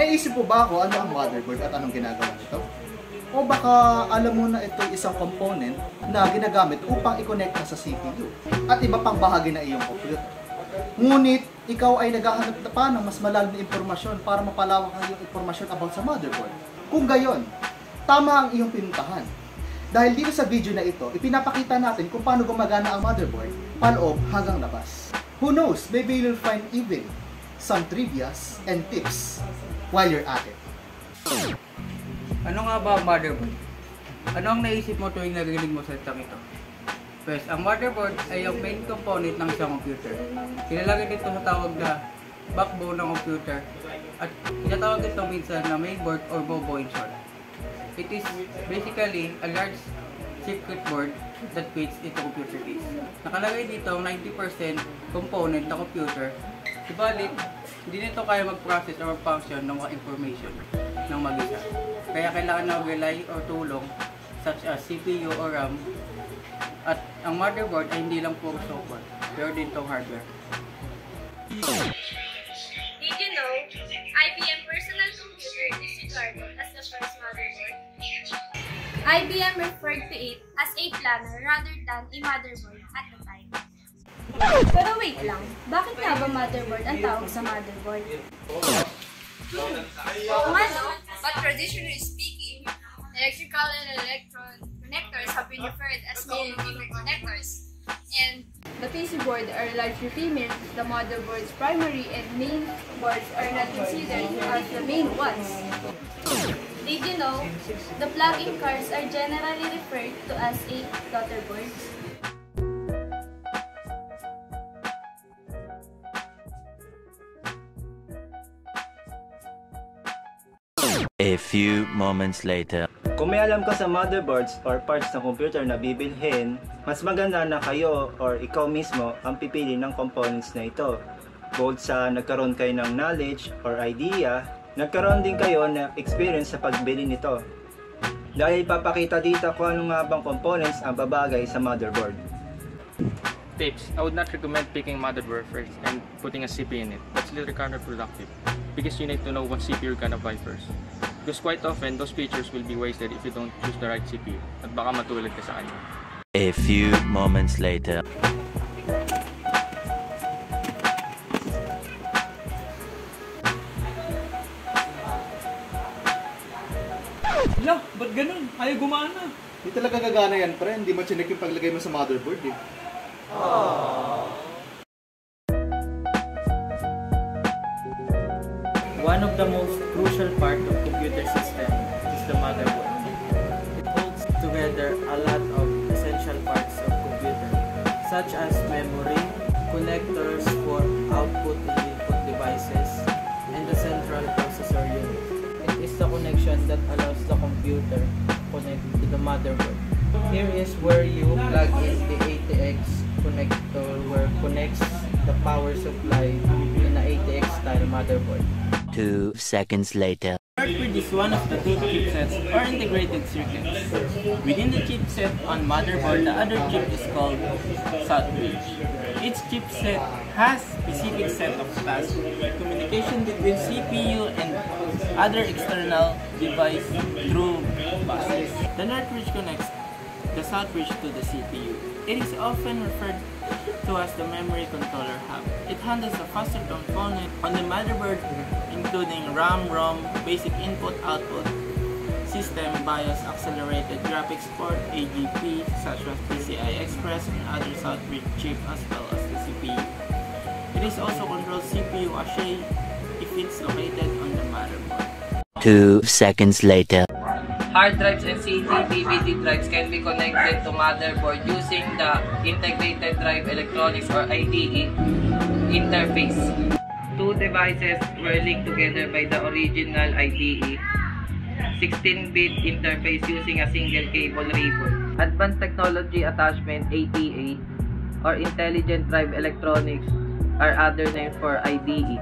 Naisip po ba ako ano ang motherboard at anong ginagawa nito? O baka alam mo na ito isang component na ginagamit upang i-connect sa CPU at iba pang bahagi ng iyong computer. Ngunit, ikaw ay naghahanap na pa ng mas malalim na impormasyon para mapalawak ang iyong impormasyon about sa motherboard. Kung gayon, tama ang iyong pinuntahan. Dahil dito sa video na ito, ipinapakita natin kung paano gumagana ang motherboard paloob hanggang labas. Who knows, maybe you'll find even some trivias and tips while you're at it. Ano nga ba ang motherboard? Ano ang naisip mo tuwing narinig mo sa itang ito? First, ang motherboard ay ang main component ng isang computer. Kinalagay dito sa tawag na backbone ng computer at tinatawag ito minsan na mainboard or bobo in short. It is basically a large circuit board that fits into computer case. Nakalagay dito ang 90% component ng computer. Subalit, hindi nito kaya mag-process or mag-function ng mga information ng mag-isa. Kaya kailangan na mag-rely or tulong such as CPU or RAM at ang motherboard ay hindi lang puro software, pero din itong hardware. Did you know IBM personal computer is regarded as the first motherboard? IBM referred to it as a planner rather than a motherboard at the. Pero wait lang, bakit nga ba motherboard ang tawag sa motherboard? Oo nga no, but traditionally speaking, electrical and electron connectors have been referred as main connectors. And the PC board are largely female, the motherboard's primary and main boards are not considered as the main ones. Did you know, the plug-in cards are generally referred to as a daughter board? A few moments later. Kung may alam ka sa motherboards or parts ng computer na bibilhin, mas maganda na kayo or ikaw mismo ang pipili ng components na ito. Both sa nagkaroon kayo ng knowledge or idea, nagkaroon din kayo ng experience sa pagbili nito. Dahil papakita dito kung ano nga bang components ang babagay sa motherboard. Tips. I would not recommend picking motherboard first and putting a CPU in it. That's little counterproductive because you need to know what CPU you're gonna buy first. Because quite often, those features will be wasted if you don't choose the right CPU at baka matulad ka sa kanya. A few moments later. Hala, ba't ganun? Ayaw gumana. Hindi talaga gagana yan, pre. Hindi mo chinek yung paglagay mo sa motherboard eh. One of the most crucial part of computer system is the motherboard. It holds together a lot of essential parts of computer, such as memory, connectors for output and input devices, and the central processor unit. It is the connection that allows the computer to connect to the motherboard. Here is where you plug in the ATX connector where connects the power supply in the ATX style motherboard. Two seconds later. Circuit is one of the two chipsets or integrated circuits. Within the chipset on motherboard, the other chip is called Southbridge. Each chipset has specific set of tasks, communication between CPU and other external device through buses. The Northbridge connects the Southbridge to the CPU. It is often referred to as the memory controller hub. It handles the faster component on the motherboard including RAM, ROM, basic input-output, system BIOS, accelerated graphics port, AGP, such as PCI Express and other Southbridge chip as well as the CPU. It is also controls CPU cache if it's located on the motherboard. Two seconds later. Hard drives and CD DVD drives can be connected to motherboard using the Integrated Drive Electronics or IDE interface. Two devices were linked together by the original IDE 16-bit interface using a single cable ribbon. Advanced Technology Attachment ATA or Intelligent Drive Electronics are other names for IDE.